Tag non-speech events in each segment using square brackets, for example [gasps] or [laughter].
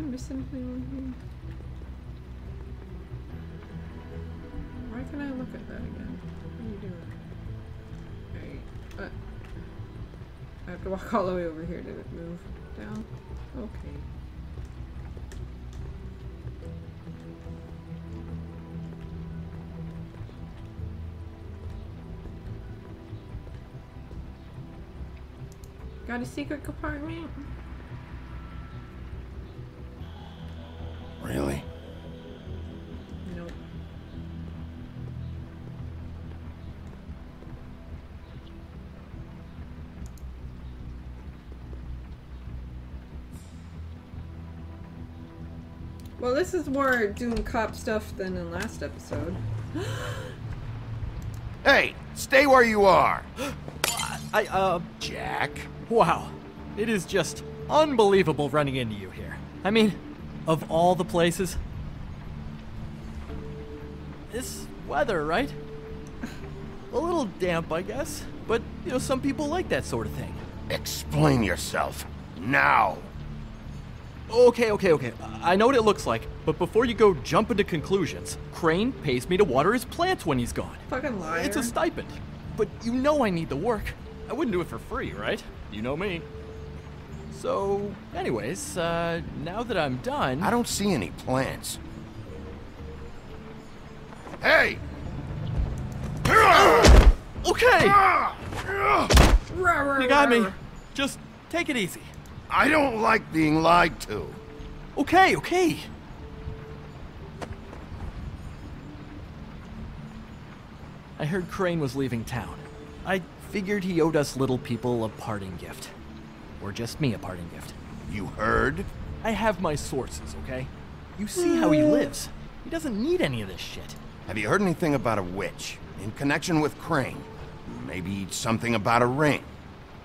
I miss anything on here? Why can I look at that again? What are you doing? Alright, uh, I have to walk all the way over here. Did it move down? Okay. Got a secret compartment? This is more doing cop stuff than in last episode. [gasps] Hey, stay where you are. [gasps] I, uh, Jack. wow. It is just unbelievable running into you here. I mean, of all the places. This weather, right? A little damp, I guess. But, you know, some people like that sort of thing. Explain yourself. Now. Okay, okay, okay. I know what it looks like, but before you go jump into conclusions, Crane pays me to water his plants when he's gone. Fucking liar. It's a stipend. But you know I need the work. I wouldn't do it for free, right? You know me. So, anyways, uh, now that I'm done. I don't see any plants. Hey! Okay! Rah, rah, You got me. Just take it easy. I don't like being lied to. Okay, okay. I heard Crane was leaving town. I figured he owed us little people a parting gift. Or just me a parting gift. You heard? I have my sources, okay? You see how he lives. He doesn't need any of this shit. Have you heard anything about a witch in connection with Crane? Maybe something about a ring.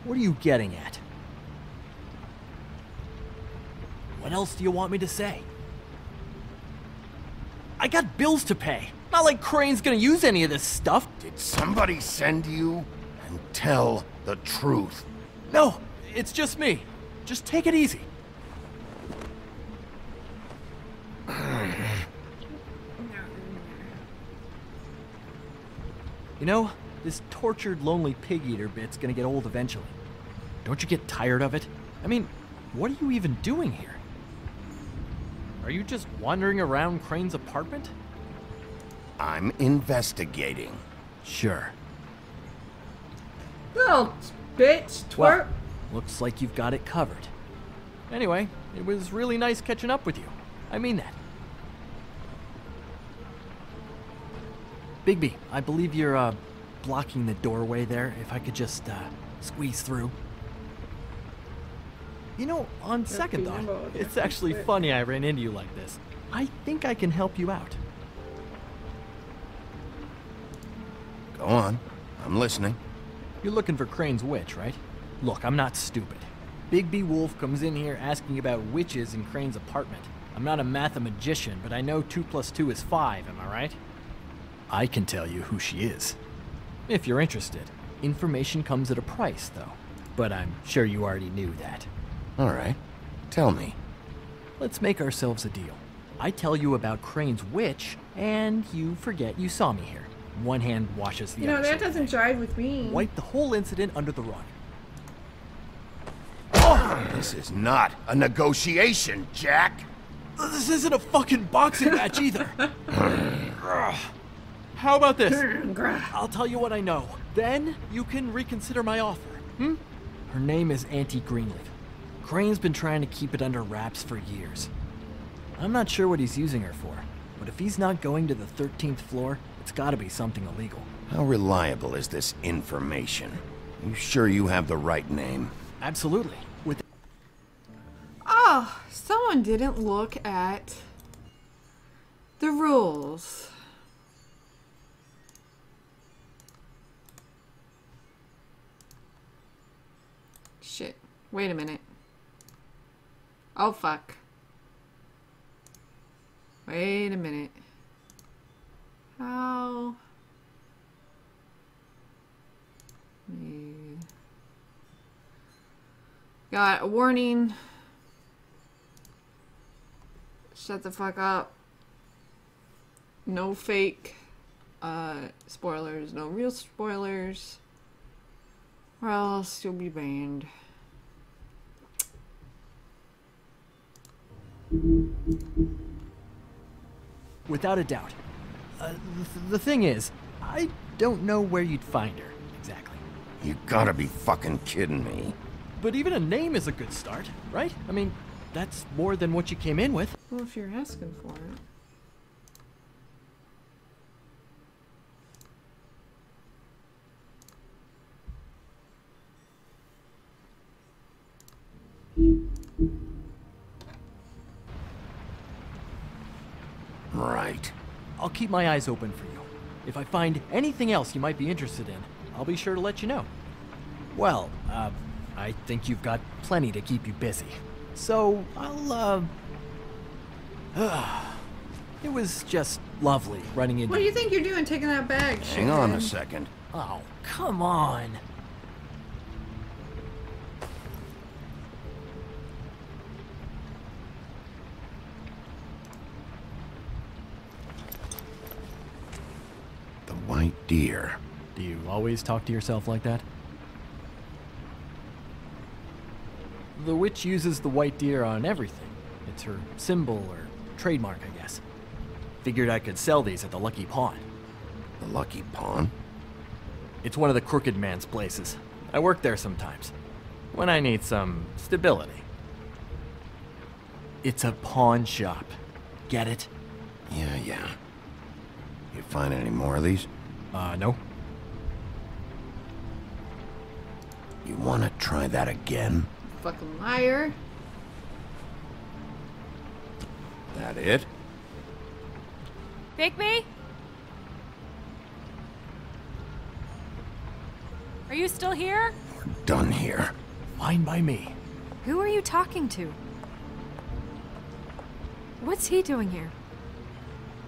What are you getting at? What else do you want me to say? I got bills to pay. Not like Crane's gonna use any of this stuff. Did somebody send you? And tell the truth. No, it's just me. Just take it easy. [clears throat] You know, this tortured, lonely pig eater bit's gonna get old eventually. Don't you get tired of it? I mean, what are you even doing here? Are you just wandering around Crane's apartment? I'm investigating. Sure. Little bitch, twerp. Well, looks like you've got it covered. Anyway, it was really nice catching up with you. I mean that. Bigby, I believe you're, uh, blocking the doorway there. If I could just, uh, squeeze through. You know, on second thought, it's actually funny I ran into you like this. I think I can help you out. Go on. I'm listening. You're looking for Crane's witch, right? Look, I'm not stupid. Bigby Wolf comes in here asking about witches in Crane's apartment. I'm not a mathemagician, but I know 2 plus 2 is 5, am I right? I can tell you who she is. If you're interested. Information comes at a price, though. But I'm sure you already knew that. All right. Tell me. Let's make ourselves a deal. I tell you about Crane's witch, and you forget you saw me here. One hand washes the You know, other. that sort of doesn't jive with me. Wipe the whole incident under the rug. This is not a negotiation, Jack. This isn't a fucking boxing match either. [laughs] How about this? I'll tell you what I know. Then you can reconsider my offer. Hmm? Her name is Auntie Greenleaf. Crane's been trying to keep it under wraps for years. I'm not sure what he's using her for, but if he's not going to the 13th floor, it's gotta be something illegal. How reliable is this information? You sure you have the right name? Absolutely. With Oh, someone didn't look at the rules. Shit. Wait a minute. Oh, fuck. Wait a minute. How? Got a warning. Shut the fuck up. No fake uh, spoilers, no real spoilers. Or else you'll be banned. Without a doubt. Uh, th- the thing is, I don't know where you'd find her, exactly. You gotta be fucking kidding me. But even a name is a good start, right? I mean, that's more than what you came in with. Well, if you're asking for it. Right. I'll keep my eyes open for you. If I find anything else you might be interested in, I'll be sure to let you know. Well, uh, I think you've got plenty to keep you busy. So, I'll, uh. [sighs] it was just lovely running into What do you think you're doing taking that bag? Hang on a second. Oh, come on. White deer. Do you always talk to yourself like that? The witch uses the white deer on everything. It's her symbol or trademark, I guess. Figured I could sell these at the Lucky Pawn. The lucky pawn. It's one of the crooked man's places. I work there sometimes. When I need some stability. It's a pawn shop. Get it? Yeah, yeah. You find any more of these? Uh, no. You wanna try that again? Fucking liar. That it? Pick me? Are you still here? We're done here. Fine by me. Who are you talking to? What's he doing here?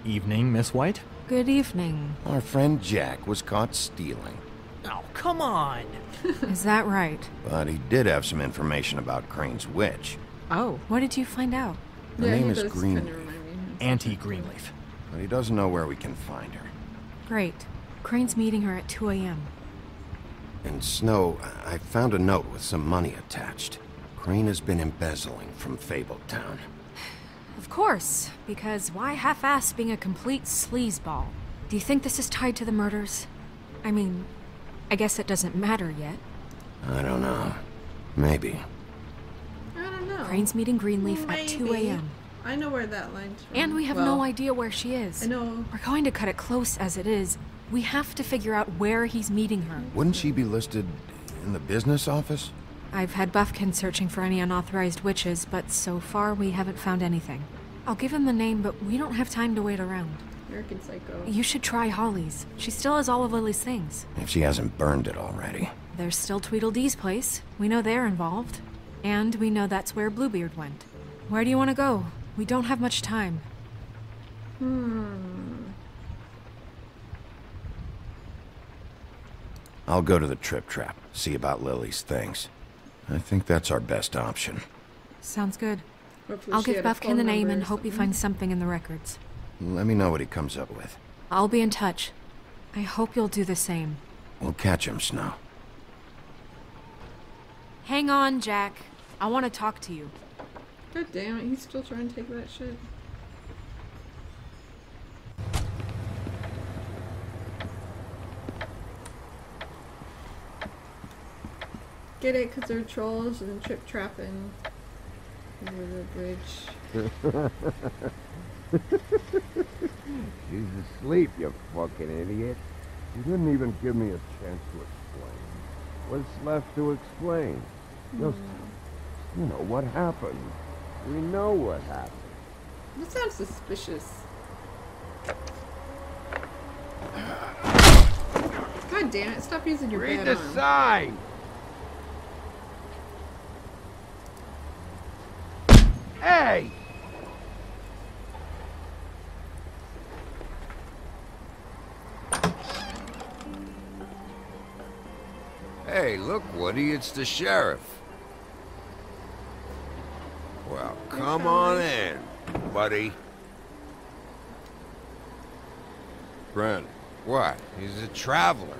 Evening, Miss White? Good evening. Our friend Jack was caught stealing, Oh, come on. [laughs] Is that right? but he did have some information about Crane's witch. Oh, what did you find out? Her yeah, name is Greenleaf. kinda remind me of him. Auntie Greenleaf. But he doesn't know where we can find her. Great. Crane's meeting her at 2 a.m. And Snow, I found a note with some money attached. Crane has been embezzling from Fabletown. Of course, because why half-ass being a complete sleazeball? Do you think this is tied to the murders? I mean, I guess it doesn't matter yet. I don't know. Maybe. I don't know. Crane's meeting Greenleaf at 2 a.m. I know where that line's from. And we have Well, no idea where she is. I know. We're going to cut it close as it is. We have to figure out where he's meeting her. Wouldn't she be listed in the business office? I've had Buffkin searching for any unauthorized witches, but so far we haven't found anything. I'll give him the name, but we don't have time to wait around. American Psycho. You should try Holly's. She still has all of Lily's things. If she hasn't burned it already. There's still Tweedledee's place. We know they're involved. And we know that's where Bluebeard went. Where do you want to go? We don't have much time. Hmm. I'll go to the Trip Trap, see about Lily's things. I think that's our best option. Sounds good. Hopefully I'll give Buffkin the name and hope he finds something in the records. Let me know what he comes up with. I'll be in touch. I hope you'll do the same. We'll catch him, Snow. Hang on, Jack. I want to talk to you. God damn it, he's still trying to take that shit. Get it? Because they're trolls and trip trapping over the bridge. She's asleep, you fucking idiot. You didn't even give me a chance to explain. What's left to explain? Just, you know, what happened. We know what happened. That sounds suspicious. God damn it, stop using your Read the arm. sign! Hey! Hey, look, Woody, it's the sheriff. Well, come on in. buddy. Gren, What? He's a traveler.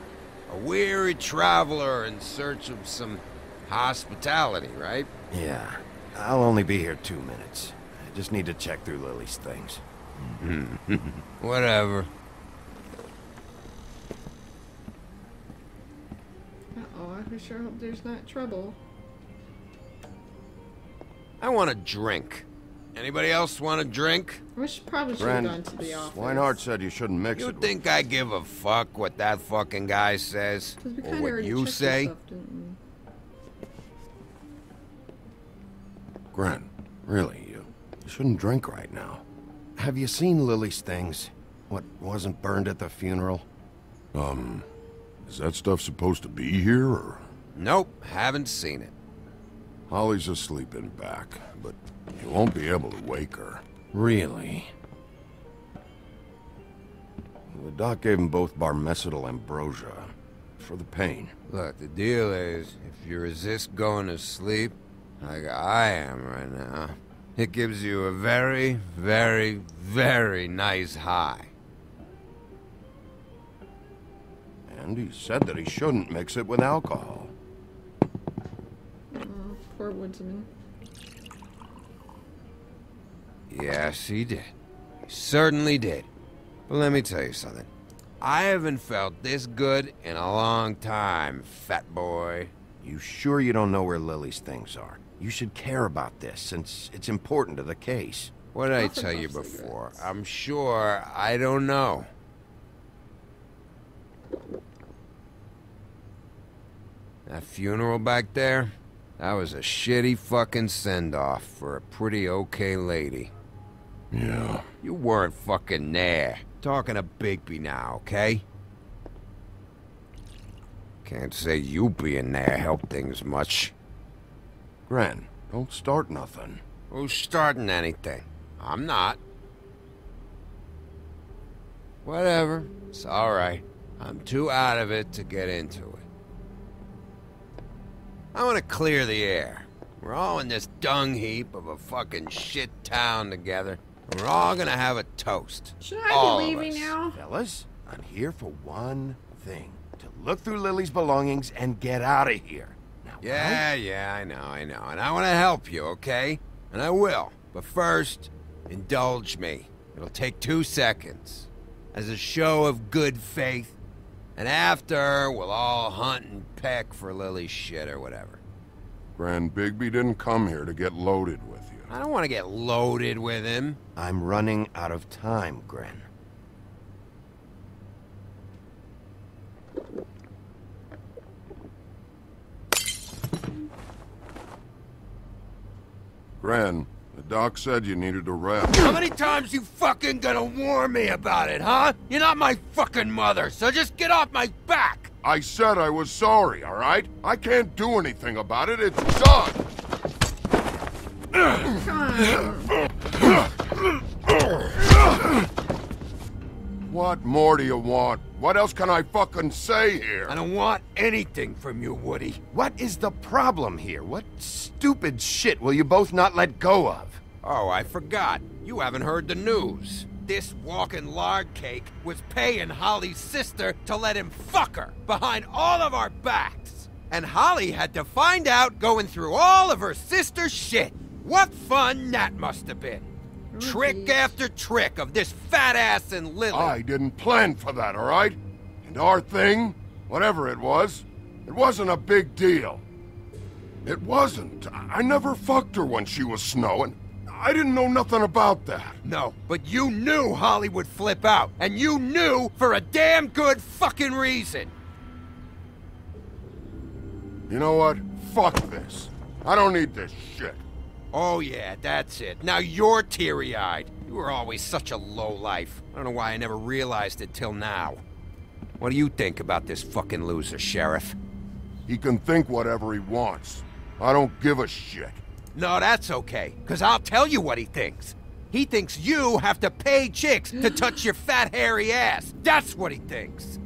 A weary traveler in search of some hospitality, right? Yeah, I'll only be here two minutes. I just need to check through Lily's things. [laughs] Whatever. Uh-oh, I sure hope there's not trouble. I want a drink. Anybody else want a drink? I wish probably should have gone to the office. Swinehart said you shouldn't mix You it. with- think I give a fuck what that fucking guy says? Or kinda what already you checked say? Stuff, shouldn't drink right now. Have you seen Lily's things? What wasn't burned at the funeral? um, is that stuff supposed to be here, or? Nope, haven't seen it. Holly's asleep in back, but you won't be able to wake her. Really? The doc gave them both barmecidal ambrosia for the pain. Look, the deal is, if you resist going to sleep, like I am right now, it gives you a very, very, very nice high. And he said that he shouldn't mix it with alcohol. he? Poor woodsman. Yes, he did. He certainly did. But let me tell you something. I haven't felt this good in a long time, fat boy. You sure you don't know where Lily's things are? You should care about this, since it's important to the case. What did I tell you before? cigarettes. I'm sure I don't know. That funeral back there? That was a shitty fucking send-off for a pretty okay lady. Yeah. You weren't fucking there. Talking to Bigby now, okay? Can't say you being there helped things much. Gren, don't start nothing. Who's starting anything? I'm not. Whatever. It's alright. I'm too out of it to get into it. I want to clear the air. We're all in this dung heap of a fucking shit town together. We're all gonna have a toast. Should I All be leaving now? Fellas, I'm here for one thing. To look through Lily's belongings and get out of here. Now, Yeah, yeah, I know, I know. And I want to help you, okay? And I will. But first, indulge me. It'll take two seconds. As a show of good faith. And after, we'll all hunt and peck for Lily's shit or whatever. Gren Bigby didn't come here to get loaded with you. I don't want to get loaded with him. I'm running out of time, Gren. Gren, the doc said you needed a rest. How many times you fucking gonna warn me about it, huh? You're not my fucking mother, so just get off my back! I said I was sorry, all right? I can't do anything about it. It's done. [clears throat] What more do you want? What else can I fucking say here? I don't want anything from you, Woody. What is the problem here? What stupid shit will you both not let go of? Oh, I forgot. You haven't heard the news. This walking lard cake was paying Holly's sister to let him fuck her behind all of our backs. And Holly had to find out going through all of her sister's shit. What fun that must have been. Trick geez. after trick of this fat ass and Lily. I didn't plan for that, all right? And our thing, whatever it was, it wasn't a big deal. It wasn't. I I never fucked her when she was snowing. I didn't know nothing about that. No, but you knew Holly would flip out. And you knew for a damn good fucking reason. You know what? Fuck this. I don't need this shit. Oh yeah, that's it. Now you're teary-eyed. You were always such a low life. I don't know why I never realized it till now. What do you think about this fucking loser, Sheriff? He can think whatever he wants. I don't give a shit. No, that's okay, because I'll tell you what he thinks. He thinks you have to pay chicks to touch your fat, hairy ass. That's what he thinks.